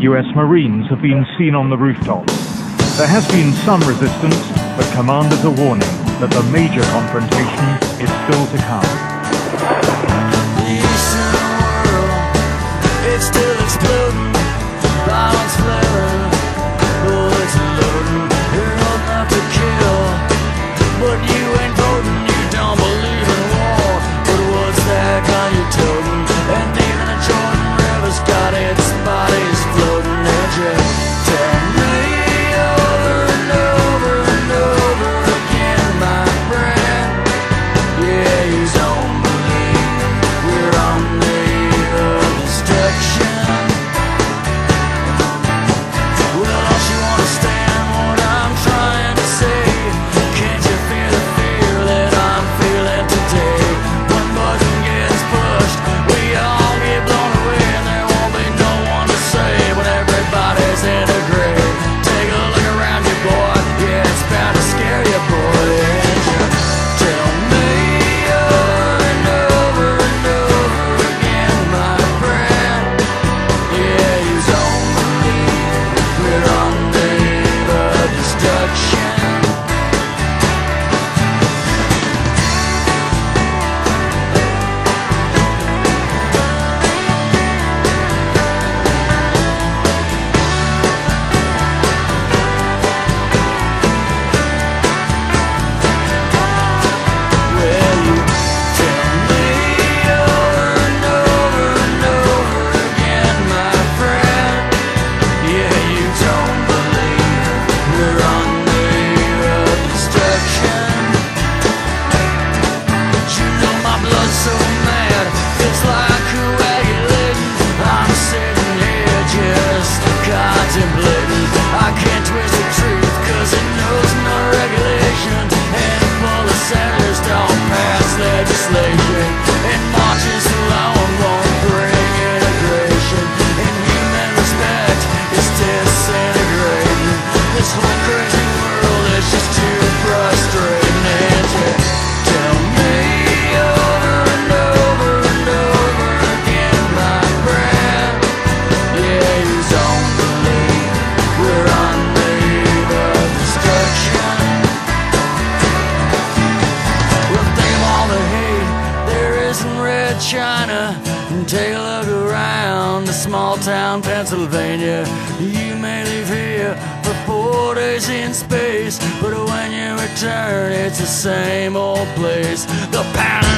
US Marines have been seen on the rooftop. There has been some resistance, but commanders are warning that the major confrontation is still to come. It's still exploding, bombs I can't twist. Take a look around the small town Pennsylvania. You may leave here for four days in space, but when you return, it's the same old place. The pattern.